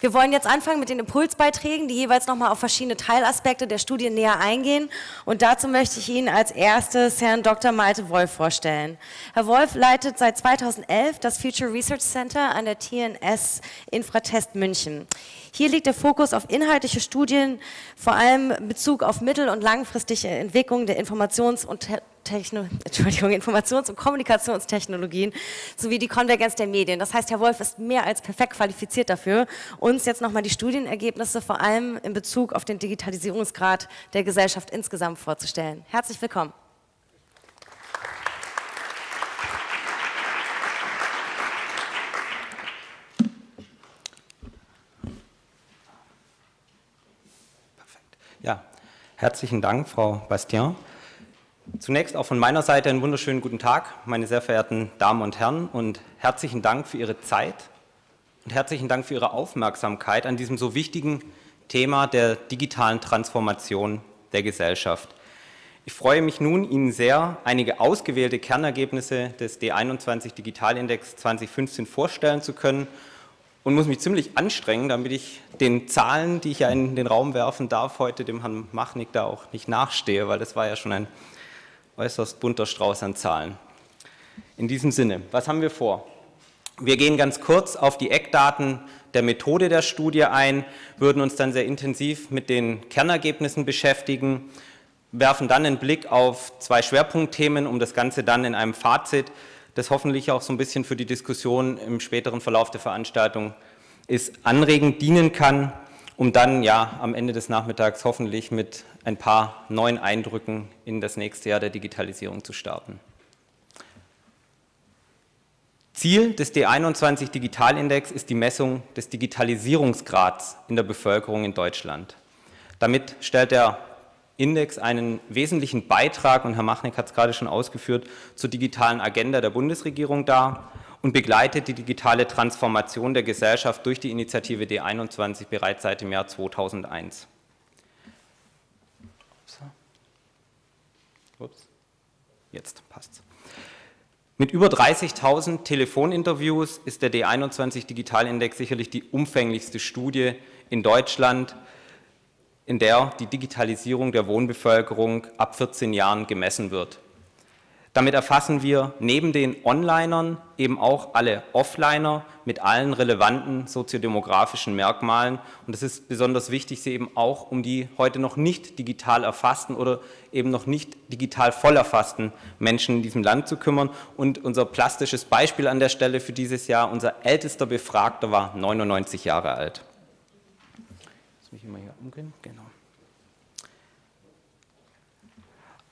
Wir wollen jetzt anfangen mit den Impulsbeiträgen, die jeweils nochmal auf verschiedene Teilaspekte der Studie näher eingehen. Und dazu möchte ich Ihnen als erstes Herrn Dr. Malte Wolf vorstellen. Herr Wolf leitet seit 2011 das Future Research Center an der TNS Infratest München. Hier liegt der Fokus auf inhaltliche Studien, vor allem Bezug auf mittel- und langfristige Entwicklung der Informations- und Techno Entschuldigung, Informations- und Kommunikationstechnologien sowie die Konvergenz der Medien. Das heißt, Herr Wolf ist mehr als perfekt qualifiziert dafür, uns jetzt nochmal die Studienergebnisse vor allem in Bezug auf den Digitalisierungsgrad der Gesellschaft insgesamt vorzustellen. Herzlich willkommen. Herzlichen Dank, Frau Bastien. Zunächst auch von meiner Seite einen wunderschönen guten Tag, meine sehr verehrten Damen und Herren, und herzlichen Dank für Ihre Zeit und herzlichen Dank für Ihre Aufmerksamkeit an diesem so wichtigen Thema der digitalen Transformation der Gesellschaft. Ich freue mich nun, Ihnen sehr einige ausgewählte Kernergebnisse des D21 Digitalindex 2015 vorstellen zu können und muss mich ziemlich anstrengen, damit ich den Zahlen, die ich ja in den Raum werfen darf, heute dem Herrn Machnik da auch nicht nachstehe, weil das war ja schon ein äußerst bunter Strauß an Zahlen. In diesem Sinne, was haben wir vor? Wir gehen ganz kurz auf die Eckdaten der Methode der Studie ein, würden uns dann sehr intensiv mit den Kernergebnissen beschäftigen, werfen dann einen Blick auf zwei Schwerpunktthemen, um das Ganze dann in einem Fazit das hoffentlich auch so ein bisschen für die Diskussion im späteren Verlauf der Veranstaltung ist, anregend dienen kann, um dann ja am Ende des Nachmittags hoffentlich mit ein paar neuen Eindrücken in das nächste Jahr der Digitalisierung zu starten. Ziel des D21 Digitalindex ist die Messung des Digitalisierungsgrads in der Bevölkerung in Deutschland. Damit stellt er Index einen wesentlichen Beitrag, und Herr Machnick hat es gerade schon ausgeführt, zur digitalen Agenda der Bundesregierung dar und begleitet die digitale Transformation der Gesellschaft durch die Initiative D21 bereits seit dem Jahr 2001. Ups. Jetzt passt's. Mit über 30.000 Telefoninterviews ist der D21 Digitalindex sicherlich die umfänglichste Studie in Deutschland in der die Digitalisierung der Wohnbevölkerung ab 14 Jahren gemessen wird. Damit erfassen wir neben den Onlinern eben auch alle Offliner mit allen relevanten soziodemografischen Merkmalen. Und es ist besonders wichtig, sie eben auch um die heute noch nicht digital erfassten oder eben noch nicht digital voll erfassten Menschen in diesem Land zu kümmern. Und unser plastisches Beispiel an der Stelle für dieses Jahr, unser ältester Befragter war 99 Jahre alt. Lass mich mal hier umgehen. Genau.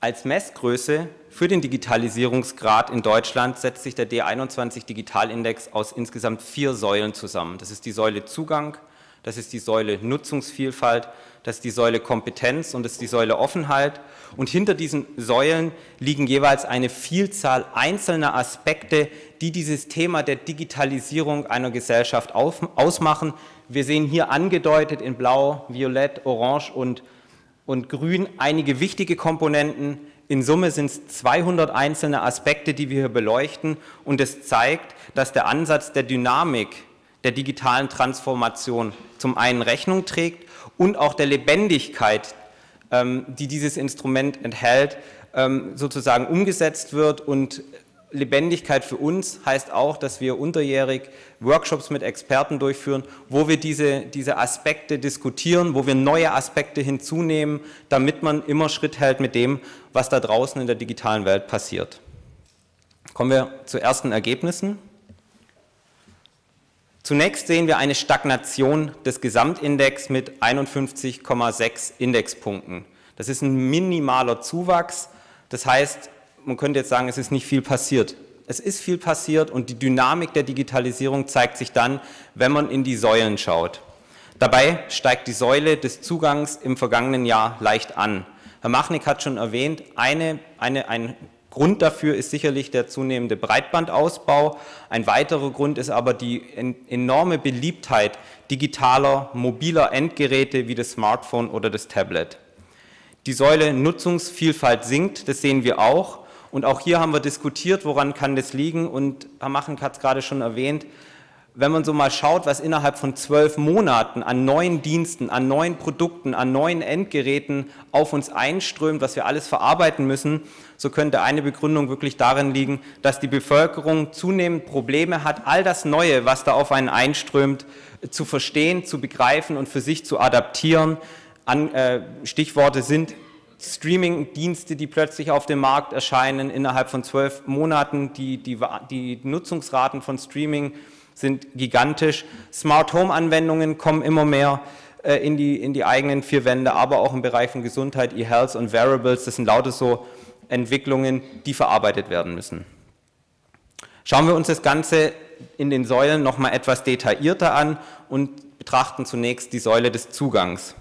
Als Messgröße für den Digitalisierungsgrad in Deutschland setzt sich der D21 Digitalindex aus insgesamt vier Säulen zusammen. Das ist die Säule Zugang, das ist die Säule Nutzungsvielfalt, das ist die Säule Kompetenz und das ist die Säule Offenheit. Und hinter diesen Säulen liegen jeweils eine Vielzahl einzelner Aspekte, die dieses Thema der Digitalisierung einer Gesellschaft ausmachen. Wir sehen hier angedeutet in Blau, Violett, Orange und und Grün einige wichtige Komponenten. In Summe sind es 200 einzelne Aspekte, die wir hier beleuchten und es zeigt, dass der Ansatz der Dynamik der digitalen Transformation zum einen Rechnung trägt und auch der Lebendigkeit, ähm, die dieses Instrument enthält, ähm, sozusagen umgesetzt wird und Lebendigkeit für uns heißt auch, dass wir unterjährig Workshops mit Experten durchführen, wo wir diese, diese Aspekte diskutieren, wo wir neue Aspekte hinzunehmen, damit man immer Schritt hält mit dem, was da draußen in der digitalen Welt passiert. Kommen wir zu ersten Ergebnissen. Zunächst sehen wir eine Stagnation des Gesamtindex mit 51,6 Indexpunkten. Das ist ein minimaler Zuwachs. Das heißt, man könnte jetzt sagen, es ist nicht viel passiert. Es ist viel passiert und die Dynamik der Digitalisierung zeigt sich dann, wenn man in die Säulen schaut. Dabei steigt die Säule des Zugangs im vergangenen Jahr leicht an. Herr Machnik hat schon erwähnt, eine, eine, ein Grund dafür ist sicherlich der zunehmende Breitbandausbau. Ein weiterer Grund ist aber die enorme Beliebtheit digitaler, mobiler Endgeräte wie das Smartphone oder das Tablet. Die Säule Nutzungsvielfalt sinkt, das sehen wir auch. Und auch hier haben wir diskutiert, woran kann das liegen. Und Herr Machen hat es gerade schon erwähnt, wenn man so mal schaut, was innerhalb von zwölf Monaten an neuen Diensten, an neuen Produkten, an neuen Endgeräten auf uns einströmt, was wir alles verarbeiten müssen, so könnte eine Begründung wirklich darin liegen, dass die Bevölkerung zunehmend Probleme hat, all das Neue, was da auf einen einströmt, zu verstehen, zu begreifen und für sich zu adaptieren. Äh, Stichworte sind Streaming-Dienste, die plötzlich auf dem Markt erscheinen, innerhalb von zwölf Monaten, die, die, die Nutzungsraten von Streaming sind gigantisch. Smart Home-Anwendungen kommen immer mehr äh, in, die, in die eigenen vier Wände, aber auch im Bereich von Gesundheit, E-Health und Variables. Das sind lauter so Entwicklungen, die verarbeitet werden müssen. Schauen wir uns das Ganze in den Säulen nochmal etwas detaillierter an und betrachten zunächst die Säule des Zugangs.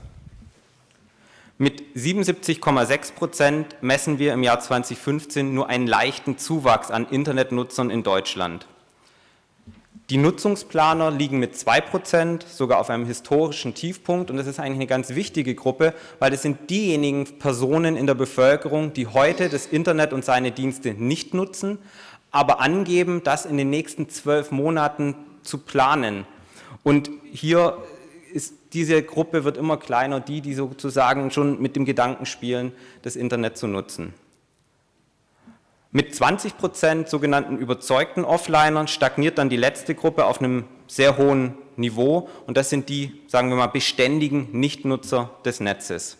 Mit 77,6 Prozent messen wir im Jahr 2015 nur einen leichten Zuwachs an Internetnutzern in Deutschland. Die Nutzungsplaner liegen mit 2% sogar auf einem historischen Tiefpunkt und das ist eigentlich eine ganz wichtige Gruppe, weil es sind diejenigen Personen in der Bevölkerung, die heute das Internet und seine Dienste nicht nutzen, aber angeben, das in den nächsten zwölf Monaten zu planen. Und hier ist diese Gruppe wird immer kleiner, die, die sozusagen schon mit dem Gedanken spielen, das Internet zu nutzen. Mit 20 Prozent sogenannten überzeugten Offlinern stagniert dann die letzte Gruppe auf einem sehr hohen Niveau und das sind die, sagen wir mal, beständigen Nichtnutzer des Netzes.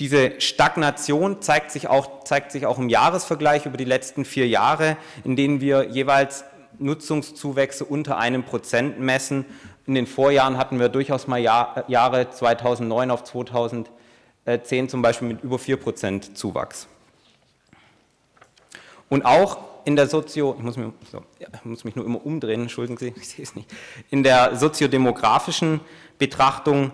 Diese Stagnation zeigt sich, auch, zeigt sich auch im Jahresvergleich über die letzten vier Jahre, in denen wir jeweils Nutzungszuwächse unter einem Prozent messen. In den Vorjahren hatten wir durchaus mal Jahre 2009 auf 2000 10 zum Beispiel mit über 4% Zuwachs. Und auch in der Sozio, ich muss, mich, so, ich muss mich nur immer umdrehen, entschuldigen Sie, ich sehe es nicht. In der soziodemografischen Betrachtung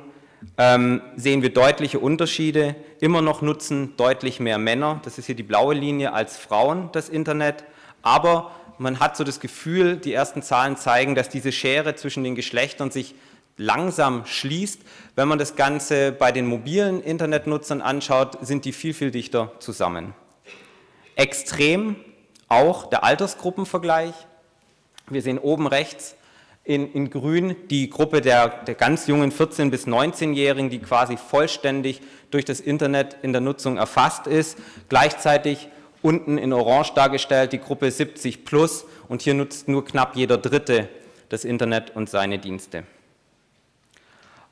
ähm, sehen wir deutliche Unterschiede. Immer noch nutzen deutlich mehr Männer, das ist hier die blaue Linie, als Frauen das Internet. Aber man hat so das Gefühl, die ersten Zahlen zeigen, dass diese Schere zwischen den Geschlechtern sich langsam schließt. Wenn man das Ganze bei den mobilen Internetnutzern anschaut, sind die viel, viel dichter zusammen. Extrem auch der Altersgruppenvergleich. Wir sehen oben rechts in, in grün die Gruppe der, der ganz jungen 14- bis 19-Jährigen, die quasi vollständig durch das Internet in der Nutzung erfasst ist. Gleichzeitig unten in orange dargestellt die Gruppe 70 plus und hier nutzt nur knapp jeder Dritte das Internet und seine Dienste.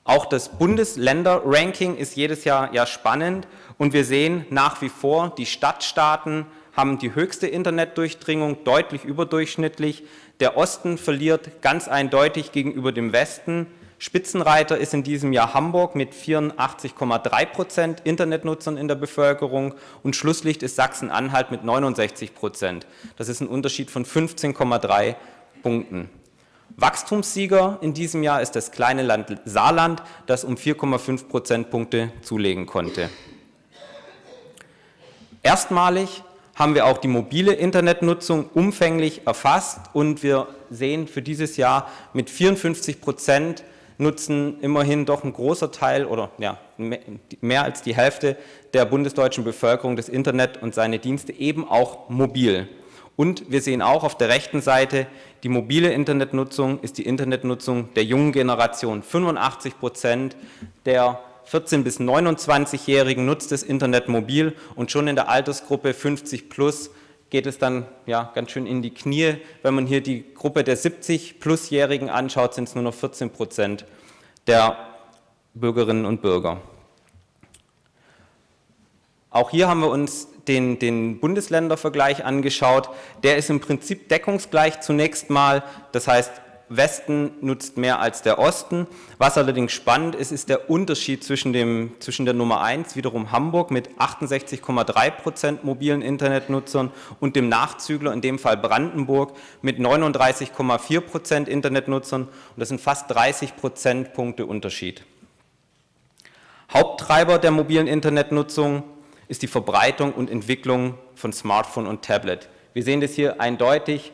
Auch das Bundesländer-Ranking ist jedes Jahr ja spannend und wir sehen nach wie vor, die Stadtstaaten haben die höchste Internetdurchdringung, deutlich überdurchschnittlich. Der Osten verliert ganz eindeutig gegenüber dem Westen. Spitzenreiter ist in diesem Jahr Hamburg mit 84,3 Prozent Internetnutzern in der Bevölkerung und Schlusslicht ist Sachsen-Anhalt mit 69 Prozent. Das ist ein Unterschied von 15,3 Punkten. Wachstumssieger in diesem Jahr ist das kleine Land Saarland, das um 4,5 Prozentpunkte zulegen konnte. Erstmalig haben wir auch die mobile Internetnutzung umfänglich erfasst und wir sehen für dieses Jahr mit 54 Prozent nutzen immerhin doch ein großer Teil oder ja, mehr als die Hälfte der bundesdeutschen Bevölkerung das Internet und seine Dienste eben auch mobil. Und wir sehen auch auf der rechten Seite, die mobile Internetnutzung ist die Internetnutzung der jungen Generation. 85 Prozent der 14- bis 29-Jährigen nutzt das Internet mobil und schon in der Altersgruppe 50 plus geht es dann ja, ganz schön in die Knie. Wenn man hier die Gruppe der 70-plus-Jährigen anschaut, sind es nur noch 14 Prozent der Bürgerinnen und Bürger. Auch hier haben wir uns den, den Bundesländervergleich angeschaut. Der ist im Prinzip deckungsgleich zunächst mal. Das heißt, Westen nutzt mehr als der Osten. Was allerdings spannend ist, ist der Unterschied zwischen, dem, zwischen der Nummer 1, wiederum Hamburg, mit 68,3 Prozent mobilen Internetnutzern und dem Nachzügler, in dem Fall Brandenburg, mit 39,4 Prozent Internetnutzern. Und das sind fast 30 Prozentpunkte Unterschied. Haupttreiber der mobilen Internetnutzung ist die Verbreitung und Entwicklung von Smartphone und Tablet. Wir sehen das hier eindeutig.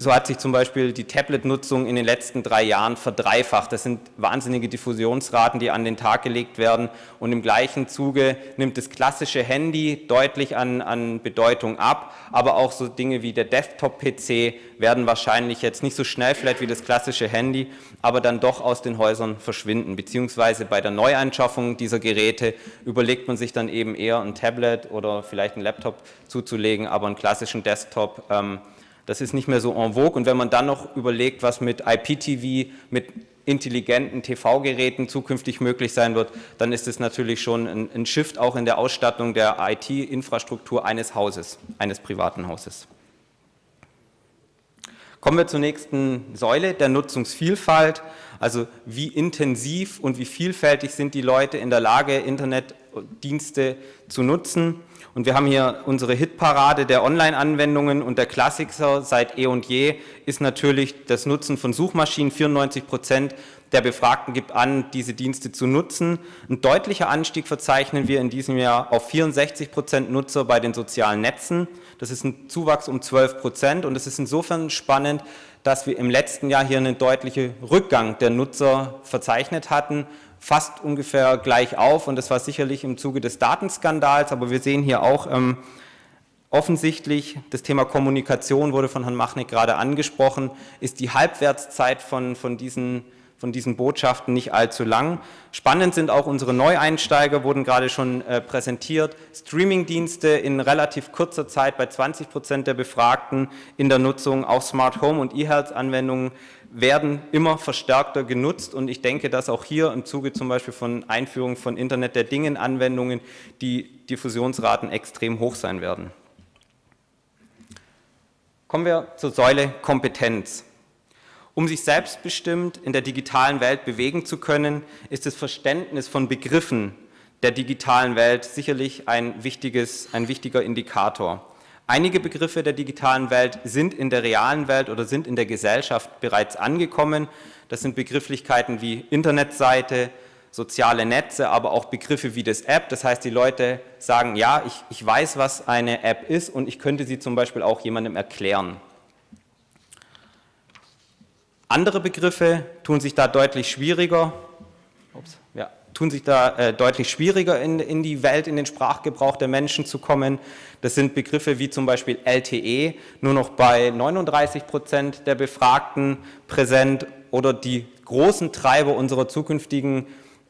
So hat sich zum Beispiel die Tablet-Nutzung in den letzten drei Jahren verdreifacht. Das sind wahnsinnige Diffusionsraten, die an den Tag gelegt werden. Und im gleichen Zuge nimmt das klassische Handy deutlich an, an Bedeutung ab. Aber auch so Dinge wie der Desktop-PC werden wahrscheinlich jetzt nicht so schnell vielleicht wie das klassische Handy, aber dann doch aus den Häusern verschwinden. Beziehungsweise bei der Neuanschaffung dieser Geräte überlegt man sich dann eben eher ein Tablet oder vielleicht ein Laptop zuzulegen, aber einen klassischen Desktop. Ähm, das ist nicht mehr so en vogue. Und wenn man dann noch überlegt, was mit IPTV, mit intelligenten TV-Geräten zukünftig möglich sein wird, dann ist es natürlich schon ein, ein Shift auch in der Ausstattung der IT-Infrastruktur eines Hauses, eines privaten Hauses. Kommen wir zur nächsten Säule, der Nutzungsvielfalt. Also wie intensiv und wie vielfältig sind die Leute in der Lage, Internetdienste zu nutzen. Und wir haben hier unsere Hitparade der Online-Anwendungen und der Klassiker seit eh und je ist natürlich das Nutzen von Suchmaschinen. 94 Prozent der Befragten gibt an, diese Dienste zu nutzen. Ein deutlicher Anstieg verzeichnen wir in diesem Jahr auf 64 Prozent Nutzer bei den sozialen Netzen. Das ist ein Zuwachs um 12 Prozent und es ist insofern spannend, dass wir im letzten Jahr hier einen deutlichen Rückgang der Nutzer verzeichnet hatten fast ungefähr gleich auf und das war sicherlich im Zuge des Datenskandals, aber wir sehen hier auch ähm, offensichtlich, das Thema Kommunikation wurde von Herrn Machnick gerade angesprochen, ist die Halbwertszeit von, von diesen von diesen Botschaften nicht allzu lang. Spannend sind auch unsere Neueinsteiger, wurden gerade schon äh, präsentiert. Streamingdienste in relativ kurzer Zeit bei 20 Prozent der Befragten in der Nutzung, auch Smart Home und E-Health-Anwendungen werden immer verstärkter genutzt und ich denke, dass auch hier im Zuge zum Beispiel von Einführung von Internet der Dingen Anwendungen die Diffusionsraten extrem hoch sein werden. Kommen wir zur Säule Kompetenz. Um sich selbstbestimmt in der digitalen Welt bewegen zu können, ist das Verständnis von Begriffen der digitalen Welt sicherlich ein, wichtiges, ein wichtiger Indikator. Einige Begriffe der digitalen Welt sind in der realen Welt oder sind in der Gesellschaft bereits angekommen. Das sind Begrifflichkeiten wie Internetseite, soziale Netze, aber auch Begriffe wie das App. Das heißt, die Leute sagen, ja, ich, ich weiß, was eine App ist und ich könnte sie zum Beispiel auch jemandem erklären. Andere Begriffe tun sich da deutlich schwieriger. Ups tun sich da äh, deutlich schwieriger in, in die Welt, in den Sprachgebrauch der Menschen zu kommen. Das sind Begriffe wie zum Beispiel LTE, nur noch bei 39 Prozent der Befragten präsent oder die großen Treiber unserer zukünftigen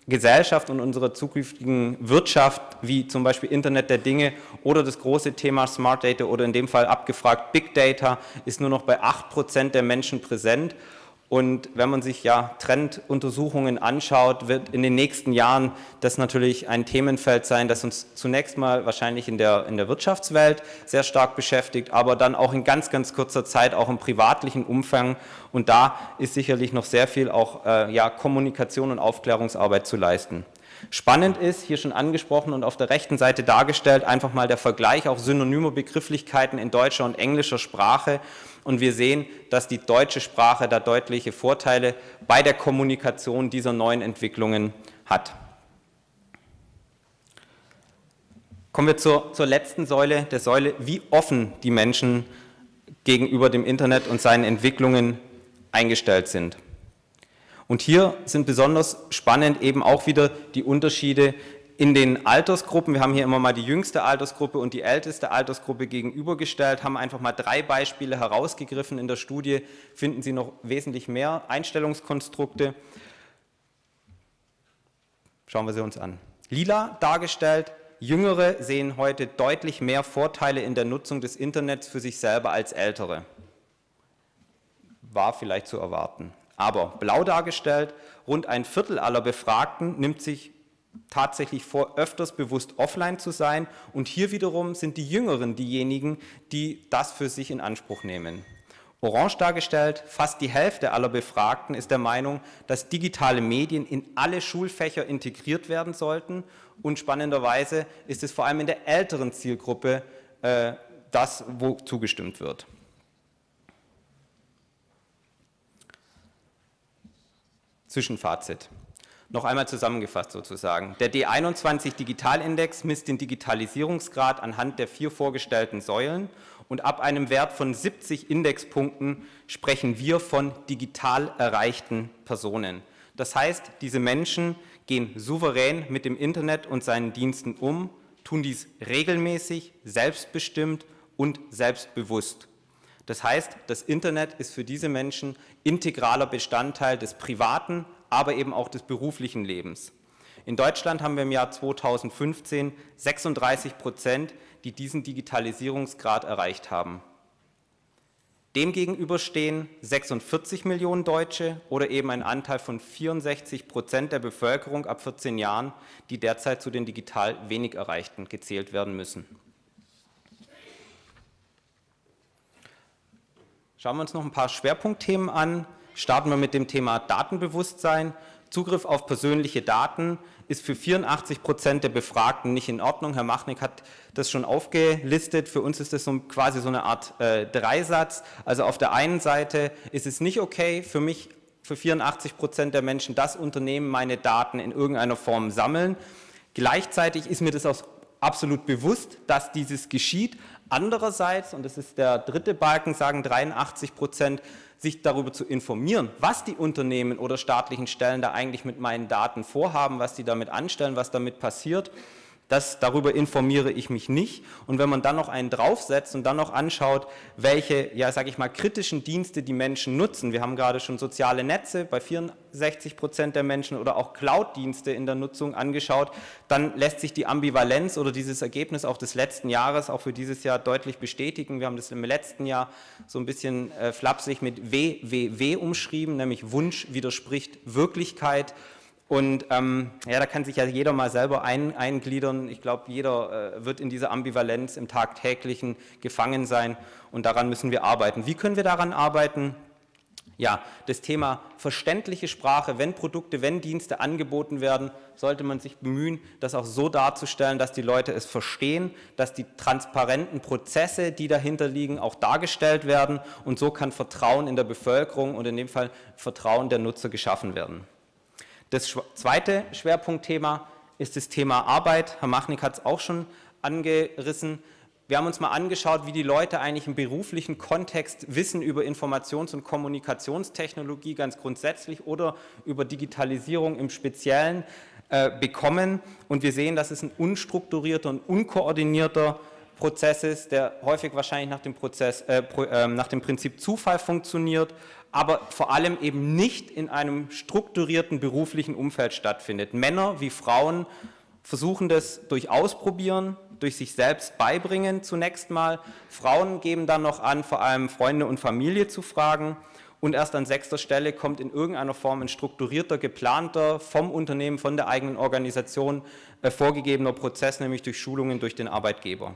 Gesellschaft und unserer zukünftigen Wirtschaft, wie zum Beispiel Internet der Dinge oder das große Thema Smart Data oder in dem Fall abgefragt Big Data, ist nur noch bei 8 Prozent der Menschen präsent. Und wenn man sich ja Trenduntersuchungen anschaut, wird in den nächsten Jahren das natürlich ein Themenfeld sein, das uns zunächst mal wahrscheinlich in der, in der Wirtschaftswelt sehr stark beschäftigt, aber dann auch in ganz, ganz kurzer Zeit auch im privatlichen Umfang. Und da ist sicherlich noch sehr viel auch äh, ja, Kommunikation und Aufklärungsarbeit zu leisten. Spannend ist, hier schon angesprochen und auf der rechten Seite dargestellt, einfach mal der Vergleich auch synonymer Begrifflichkeiten in deutscher und englischer Sprache. Und wir sehen, dass die deutsche Sprache da deutliche Vorteile bei der Kommunikation dieser neuen Entwicklungen hat. Kommen wir zur, zur letzten Säule, der Säule, wie offen die Menschen gegenüber dem Internet und seinen Entwicklungen eingestellt sind. Und hier sind besonders spannend eben auch wieder die Unterschiede in den Altersgruppen. Wir haben hier immer mal die jüngste Altersgruppe und die älteste Altersgruppe gegenübergestellt, haben einfach mal drei Beispiele herausgegriffen. In der Studie finden Sie noch wesentlich mehr Einstellungskonstrukte. Schauen wir sie uns an. Lila dargestellt, Jüngere sehen heute deutlich mehr Vorteile in der Nutzung des Internets für sich selber als Ältere. War vielleicht zu erwarten. Aber blau dargestellt, rund ein Viertel aller Befragten nimmt sich tatsächlich vor, öfters bewusst offline zu sein. Und hier wiederum sind die Jüngeren diejenigen, die das für sich in Anspruch nehmen. Orange dargestellt, fast die Hälfte aller Befragten ist der Meinung, dass digitale Medien in alle Schulfächer integriert werden sollten. Und spannenderweise ist es vor allem in der älteren Zielgruppe äh, das, wo zugestimmt wird. Zwischenfazit. Noch einmal zusammengefasst sozusagen. Der D21 Digitalindex misst den Digitalisierungsgrad anhand der vier vorgestellten Säulen und ab einem Wert von 70 Indexpunkten sprechen wir von digital erreichten Personen. Das heißt, diese Menschen gehen souverän mit dem Internet und seinen Diensten um, tun dies regelmäßig, selbstbestimmt und selbstbewusst. Das heißt, das Internet ist für diese Menschen integraler Bestandteil des privaten aber eben auch des beruflichen Lebens. In Deutschland haben wir im Jahr 2015 36 Prozent, die diesen Digitalisierungsgrad erreicht haben. Demgegenüber stehen 46 Millionen Deutsche oder eben ein Anteil von 64 Prozent der Bevölkerung ab 14 Jahren, die derzeit zu den digital wenig Erreichten gezählt werden müssen. Schauen wir uns noch ein paar Schwerpunktthemen an starten wir mit dem Thema Datenbewusstsein. Zugriff auf persönliche Daten ist für 84 Prozent der Befragten nicht in Ordnung. Herr Machnik hat das schon aufgelistet. Für uns ist das so quasi so eine Art äh, Dreisatz. Also auf der einen Seite ist es nicht okay, für mich, für 84 Prozent der Menschen, dass Unternehmen meine Daten in irgendeiner Form sammeln. Gleichzeitig ist mir das auch absolut bewusst, dass dieses geschieht. Andererseits, und das ist der dritte Balken, sagen 83 Prozent, sich darüber zu informieren, was die Unternehmen oder staatlichen Stellen da eigentlich mit meinen Daten vorhaben, was sie damit anstellen, was damit passiert. Das, darüber informiere ich mich nicht. Und wenn man dann noch einen draufsetzt und dann noch anschaut, welche, ja, sage ich mal, kritischen Dienste die Menschen nutzen. Wir haben gerade schon soziale Netze bei 64 Prozent der Menschen oder auch Cloud-Dienste in der Nutzung angeschaut, dann lässt sich die Ambivalenz oder dieses Ergebnis auch des letzten Jahres auch für dieses Jahr deutlich bestätigen. Wir haben das im letzten Jahr so ein bisschen äh, flapsig mit WWW umschrieben, nämlich Wunsch widerspricht Wirklichkeit. Und ähm, ja, da kann sich ja jeder mal selber ein, eingliedern. Ich glaube, jeder äh, wird in dieser Ambivalenz im tagtäglichen gefangen sein und daran müssen wir arbeiten. Wie können wir daran arbeiten? Ja, das Thema verständliche Sprache, wenn Produkte, wenn Dienste angeboten werden, sollte man sich bemühen, das auch so darzustellen, dass die Leute es verstehen, dass die transparenten Prozesse, die dahinter liegen, auch dargestellt werden und so kann Vertrauen in der Bevölkerung und in dem Fall Vertrauen der Nutzer geschaffen werden. Das zweite Schwerpunktthema ist das Thema Arbeit. Herr Machnik hat es auch schon angerissen. Wir haben uns mal angeschaut, wie die Leute eigentlich im beruflichen Kontext Wissen über Informations- und Kommunikationstechnologie ganz grundsätzlich oder über Digitalisierung im Speziellen äh, bekommen. Und wir sehen, dass es ein unstrukturierter und unkoordinierter Prozess ist, der häufig wahrscheinlich nach dem, Prozess, äh, äh, nach dem Prinzip Zufall funktioniert aber vor allem eben nicht in einem strukturierten beruflichen Umfeld stattfindet. Männer wie Frauen versuchen das durch Ausprobieren, durch sich selbst beibringen zunächst mal. Frauen geben dann noch an, vor allem Freunde und Familie zu fragen. Und erst an sechster Stelle kommt in irgendeiner Form ein strukturierter, geplanter, vom Unternehmen, von der eigenen Organisation äh, vorgegebener Prozess, nämlich durch Schulungen durch den Arbeitgeber.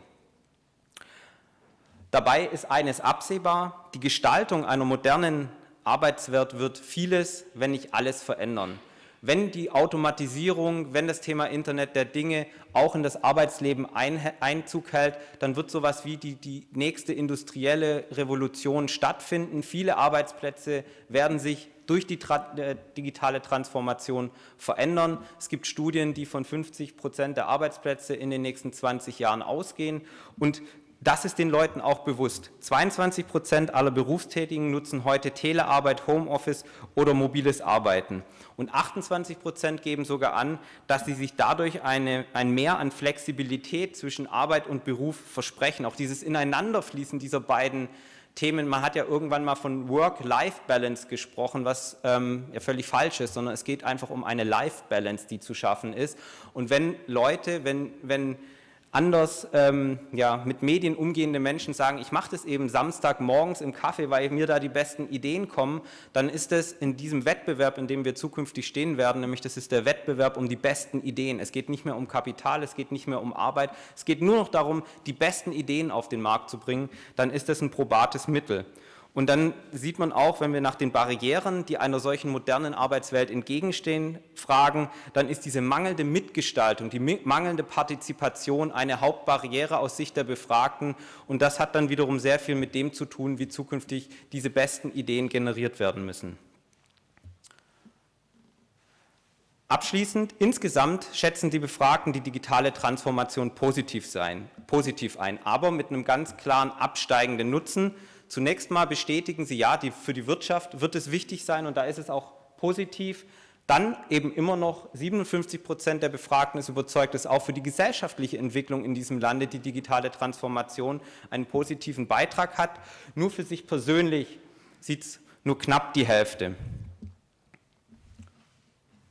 Dabei ist eines absehbar, die Gestaltung einer modernen Arbeitswert wird vieles, wenn nicht alles verändern. Wenn die Automatisierung, wenn das Thema Internet der Dinge auch in das Arbeitsleben Einzug hält, dann wird sowas wie die, die nächste industrielle Revolution stattfinden. Viele Arbeitsplätze werden sich durch die tra äh, digitale Transformation verändern. Es gibt Studien, die von 50 Prozent der Arbeitsplätze in den nächsten 20 Jahren ausgehen. Und das ist den Leuten auch bewusst. 22 Prozent aller Berufstätigen nutzen heute Telearbeit, Homeoffice oder mobiles Arbeiten. Und 28 Prozent geben sogar an, dass sie sich dadurch eine, ein Mehr an Flexibilität zwischen Arbeit und Beruf versprechen. Auch dieses Ineinanderfließen dieser beiden Themen. Man hat ja irgendwann mal von Work-Life-Balance gesprochen, was ähm, ja völlig falsch ist, sondern es geht einfach um eine Life-Balance, die zu schaffen ist. Und wenn Leute, wenn, wenn anders ähm, ja, mit Medien umgehende Menschen sagen, ich mache das eben Samstagmorgens im Kaffee, weil mir da die besten Ideen kommen, dann ist es in diesem Wettbewerb, in dem wir zukünftig stehen werden, nämlich das ist der Wettbewerb um die besten Ideen. Es geht nicht mehr um Kapital, es geht nicht mehr um Arbeit, es geht nur noch darum, die besten Ideen auf den Markt zu bringen, dann ist das ein probates Mittel. Und dann sieht man auch, wenn wir nach den Barrieren, die einer solchen modernen Arbeitswelt entgegenstehen, fragen, dann ist diese mangelnde Mitgestaltung, die mangelnde Partizipation eine Hauptbarriere aus Sicht der Befragten. Und das hat dann wiederum sehr viel mit dem zu tun, wie zukünftig diese besten Ideen generiert werden müssen. Abschließend, insgesamt schätzen die Befragten die digitale Transformation positiv, sein, positiv ein, aber mit einem ganz klaren absteigenden Nutzen. Zunächst mal bestätigen sie, ja, die, für die Wirtschaft wird es wichtig sein und da ist es auch positiv. Dann eben immer noch 57 Prozent der Befragten ist überzeugt, dass auch für die gesellschaftliche Entwicklung in diesem Lande die digitale Transformation einen positiven Beitrag hat. Nur für sich persönlich sieht es nur knapp die Hälfte.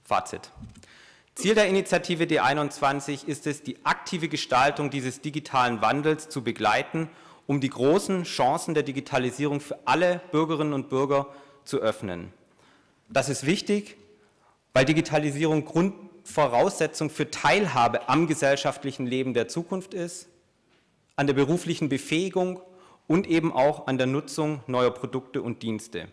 Fazit. Ziel der Initiative D21 ist es, die aktive Gestaltung dieses digitalen Wandels zu begleiten, um die großen Chancen der Digitalisierung für alle Bürgerinnen und Bürger zu öffnen. Das ist wichtig, weil Digitalisierung Grundvoraussetzung für Teilhabe am gesellschaftlichen Leben der Zukunft ist, an der beruflichen Befähigung und eben auch an der Nutzung neuer Produkte und Dienste.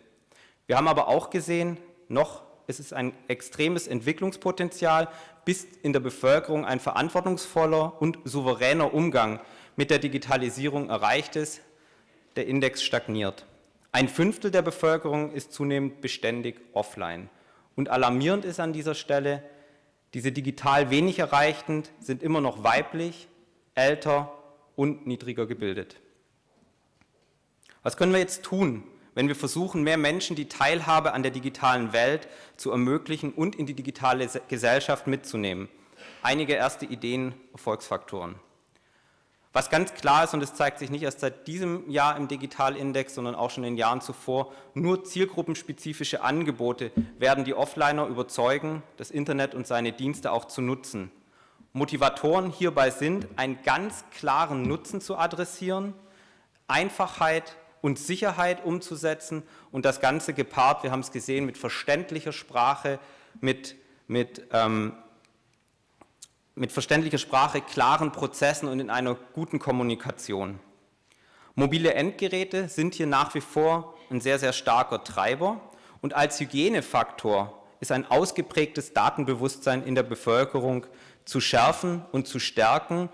Wir haben aber auch gesehen, noch es ist ein extremes Entwicklungspotenzial, bis in der Bevölkerung ein verantwortungsvoller und souveräner Umgang mit der Digitalisierung erreicht ist. Der Index stagniert. Ein Fünftel der Bevölkerung ist zunehmend beständig offline. Und alarmierend ist an dieser Stelle, diese digital wenig Erreichten sind immer noch weiblich, älter und niedriger gebildet. Was können wir jetzt tun, wenn wir versuchen, mehr Menschen die Teilhabe an der digitalen Welt zu ermöglichen und in die digitale Gesellschaft mitzunehmen. Einige erste Ideen, Erfolgsfaktoren. Was ganz klar ist, und es zeigt sich nicht erst seit diesem Jahr im Digitalindex, sondern auch schon in den Jahren zuvor, nur zielgruppenspezifische Angebote werden die Offliner überzeugen, das Internet und seine Dienste auch zu nutzen. Motivatoren hierbei sind, einen ganz klaren Nutzen zu adressieren, Einfachheit, und Sicherheit umzusetzen und das Ganze gepaart, wir haben es gesehen, mit verständlicher Sprache, mit, mit, ähm, mit verständlicher Sprache, klaren Prozessen und in einer guten Kommunikation. Mobile Endgeräte sind hier nach wie vor ein sehr, sehr starker Treiber und als Hygienefaktor ist ein ausgeprägtes Datenbewusstsein in der Bevölkerung zu schärfen und zu stärken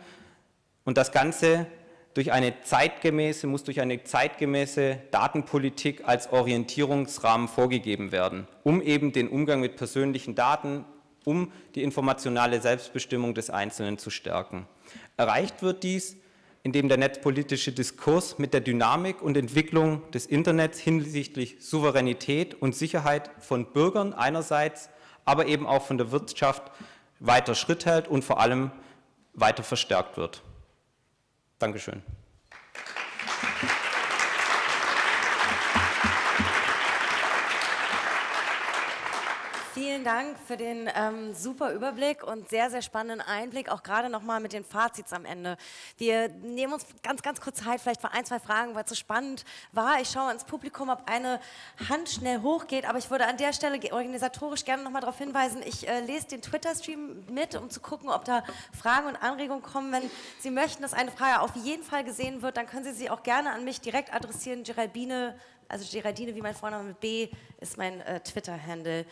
und das Ganze durch eine zeitgemäße, muss durch eine zeitgemäße Datenpolitik als Orientierungsrahmen vorgegeben werden, um eben den Umgang mit persönlichen Daten, um die informationale Selbstbestimmung des Einzelnen zu stärken. Erreicht wird dies, indem der netzpolitische Diskurs mit der Dynamik und Entwicklung des Internets hinsichtlich Souveränität und Sicherheit von Bürgern einerseits, aber eben auch von der Wirtschaft weiter Schritt hält und vor allem weiter verstärkt wird. Dankeschön. Vielen Dank für den ähm, super Überblick und sehr, sehr spannenden Einblick, auch gerade nochmal mit den Fazits am Ende. Wir nehmen uns ganz, ganz kurz Zeit, vielleicht für ein, zwei Fragen, weil es so spannend war. Ich schaue ins Publikum, ob eine Hand schnell hochgeht, aber ich würde an der Stelle organisatorisch gerne nochmal darauf hinweisen, ich äh, lese den Twitter-Stream mit, um zu gucken, ob da Fragen und Anregungen kommen. Wenn Sie möchten, dass eine Frage auf jeden Fall gesehen wird, dann können Sie sie auch gerne an mich direkt adressieren, Geraldine also Geraldine, wie mein Vorname mit B, ist mein äh, Twitter-Handle.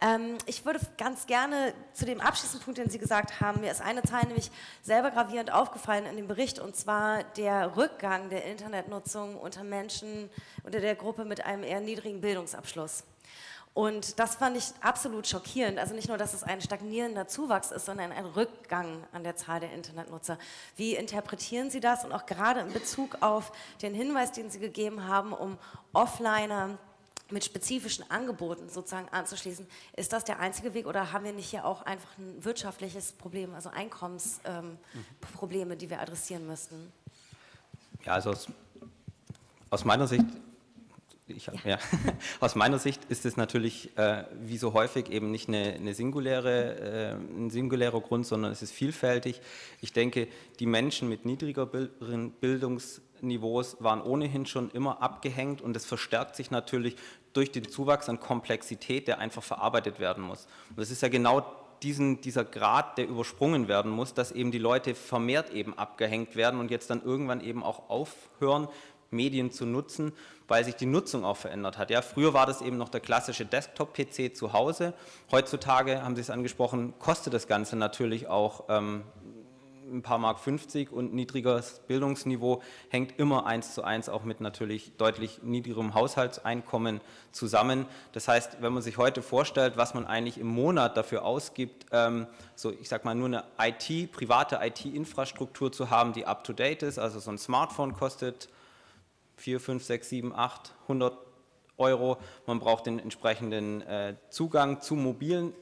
Ähm, ich würde ganz gerne zu dem abschließenden Punkt, den Sie gesagt haben, mir ist eine Zahl nämlich selber gravierend aufgefallen in dem Bericht, und zwar der Rückgang der Internetnutzung unter Menschen, unter der Gruppe mit einem eher niedrigen Bildungsabschluss. Und das fand ich absolut schockierend. Also nicht nur, dass es ein stagnierender Zuwachs ist, sondern ein Rückgang an der Zahl der Internetnutzer. Wie interpretieren Sie das? Und auch gerade in Bezug auf den Hinweis, den Sie gegeben haben, um Offliner mit spezifischen Angeboten sozusagen anzuschließen. Ist das der einzige Weg oder haben wir nicht hier auch einfach ein wirtschaftliches Problem, also Einkommensprobleme, ähm, die wir adressieren müssten? Ja, also aus, aus meiner Sicht ich, ja. ja. Aus meiner Sicht ist es natürlich äh, wie so häufig eben nicht eine, eine singuläre, äh, ein singulärer Grund, sondern es ist vielfältig. Ich denke, die Menschen mit niedrigeren Bildungsniveaus waren ohnehin schon immer abgehängt und es verstärkt sich natürlich durch den Zuwachs an Komplexität, der einfach verarbeitet werden muss. Und das ist ja genau diesen, dieser Grad, der übersprungen werden muss, dass eben die Leute vermehrt eben abgehängt werden und jetzt dann irgendwann eben auch aufhören, Medien zu nutzen, weil sich die Nutzung auch verändert hat. Ja, früher war das eben noch der klassische Desktop-PC zu Hause. Heutzutage, haben Sie es angesprochen, kostet das Ganze natürlich auch ähm, ein paar Mark 50 und niedrigeres Bildungsniveau hängt immer eins zu eins auch mit natürlich deutlich niedrigerem Haushaltseinkommen zusammen. Das heißt, wenn man sich heute vorstellt, was man eigentlich im Monat dafür ausgibt, ähm, so ich sag mal nur eine IT, private IT-Infrastruktur zu haben, die up to date ist, also so ein Smartphone kostet 4, 5, 6, 7, 8, 100 Euro. Man braucht den entsprechenden äh, Zugang zu mobilen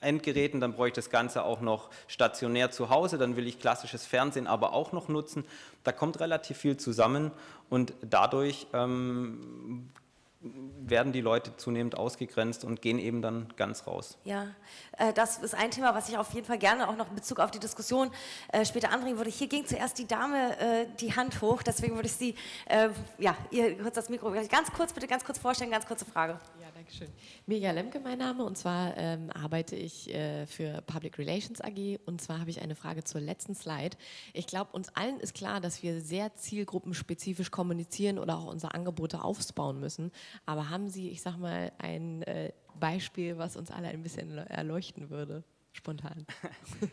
Endgeräten, dann brauche ich das Ganze auch noch stationär zu Hause, dann will ich klassisches Fernsehen aber auch noch nutzen. Da kommt relativ viel zusammen und dadurch ähm, werden die Leute zunehmend ausgegrenzt und gehen eben dann ganz raus. Ja, äh, das ist ein Thema, was ich auf jeden Fall gerne auch noch in Bezug auf die Diskussion äh, später anbringen würde. Hier ging zuerst die Dame äh, die Hand hoch, deswegen würde ich Sie, ja, ihr kurz das Mikro, ganz kurz, bitte ganz kurz vorstellen, ganz kurze Frage. Ja, danke schön. Mirja Lemke mein Name und zwar ähm, arbeite ich äh, für Public Relations AG und zwar habe ich eine Frage zur letzten Slide. Ich glaube, uns allen ist klar, dass wir sehr zielgruppenspezifisch kommunizieren oder auch unsere Angebote aufbauen müssen. Aber haben Sie, ich sag mal, ein äh, Beispiel, was uns alle ein bisschen erleuchten würde? Spontan.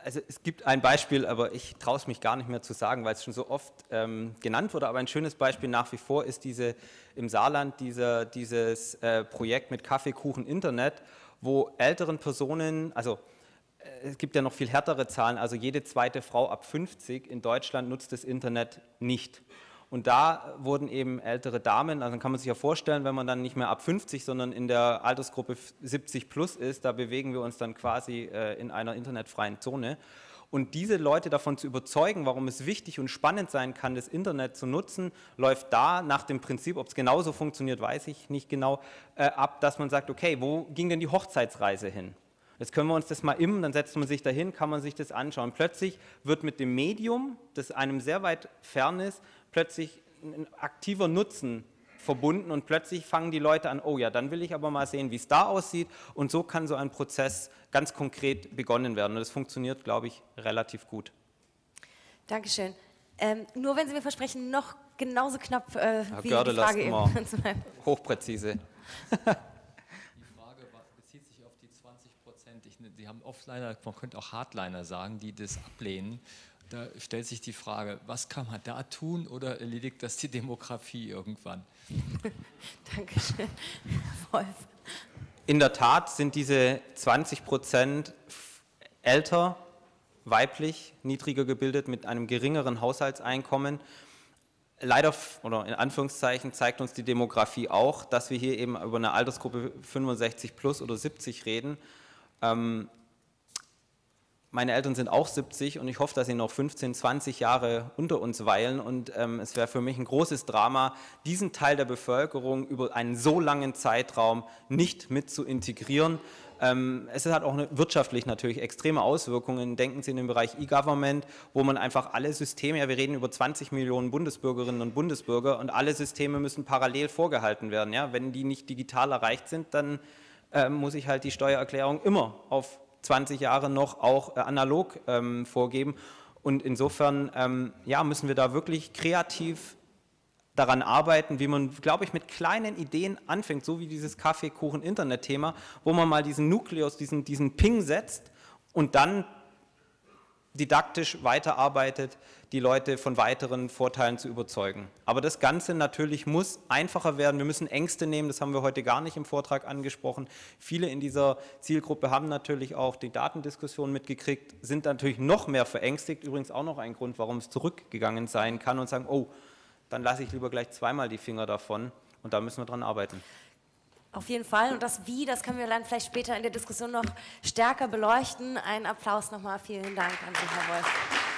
Also es gibt ein Beispiel, aber ich traue es mich gar nicht mehr zu sagen, weil es schon so oft ähm, genannt wurde. Aber ein schönes Beispiel nach wie vor ist diese im Saarland dieser, dieses äh, Projekt mit Kaffeekuchen Internet, wo älteren Personen, also äh, es gibt ja noch viel härtere Zahlen, also jede zweite Frau ab 50 in Deutschland nutzt das Internet nicht. Und da wurden eben ältere Damen, also kann man sich ja vorstellen, wenn man dann nicht mehr ab 50, sondern in der Altersgruppe 70 plus ist, da bewegen wir uns dann quasi äh, in einer internetfreien Zone. Und diese Leute davon zu überzeugen, warum es wichtig und spannend sein kann, das Internet zu nutzen, läuft da nach dem Prinzip, ob es genauso funktioniert, weiß ich nicht genau, äh, ab, dass man sagt, okay, wo ging denn die Hochzeitsreise hin? Jetzt können wir uns das mal im, dann setzt man sich dahin, kann man sich das anschauen. Plötzlich wird mit dem Medium, das einem sehr weit fern ist, plötzlich ein aktiver Nutzen verbunden und plötzlich fangen die Leute an, oh ja, dann will ich aber mal sehen, wie es da aussieht und so kann so ein Prozess ganz konkret begonnen werden und das funktioniert, glaube ich, relativ gut. Dankeschön. Ähm, nur wenn Sie mir versprechen, noch genauso knapp äh, Herr wie Görde, die Frage eben. Hochpräzise. Die Frage bezieht sich auf die 20 Prozent. Sie haben Offliner, man könnte auch Hardliner sagen, die das ablehnen. Da stellt sich die Frage, was kann man da tun oder erledigt das die Demografie irgendwann? Dankeschön. Wolf. In der Tat sind diese 20 Prozent älter, weiblich, niedriger gebildet, mit einem geringeren Haushaltseinkommen. Leider, oder in Anführungszeichen, zeigt uns die Demografie auch, dass wir hier eben über eine Altersgruppe 65 plus oder 70 reden. Ähm, meine Eltern sind auch 70 und ich hoffe, dass sie noch 15, 20 Jahre unter uns weilen. Und ähm, es wäre für mich ein großes Drama, diesen Teil der Bevölkerung über einen so langen Zeitraum nicht mit zu integrieren. Ähm, es hat auch eine, wirtschaftlich natürlich extreme Auswirkungen. Denken Sie in den Bereich E-Government, wo man einfach alle Systeme, ja, wir reden über 20 Millionen Bundesbürgerinnen und Bundesbürger und alle Systeme müssen parallel vorgehalten werden. Ja? Wenn die nicht digital erreicht sind, dann äh, muss ich halt die Steuererklärung immer auf 20 Jahre noch auch äh, analog ähm, vorgeben. Und insofern ähm, ja, müssen wir da wirklich kreativ daran arbeiten, wie man, glaube ich, mit kleinen Ideen anfängt, so wie dieses Kaffeekuchen-Internet-Thema, wo man mal diesen Nukleus, diesen, diesen Ping setzt und dann didaktisch weiterarbeitet, die Leute von weiteren Vorteilen zu überzeugen. Aber das Ganze natürlich muss einfacher werden. Wir müssen Ängste nehmen, das haben wir heute gar nicht im Vortrag angesprochen. Viele in dieser Zielgruppe haben natürlich auch die Datendiskussion mitgekriegt, sind natürlich noch mehr verängstigt. Übrigens auch noch ein Grund, warum es zurückgegangen sein kann und sagen, oh, dann lasse ich lieber gleich zweimal die Finger davon. Und da müssen wir dran arbeiten. Auf jeden Fall. Und das Wie, das können wir dann vielleicht später in der Diskussion noch stärker beleuchten. Ein Applaus nochmal. Vielen Dank an Sie, Herr Wolf.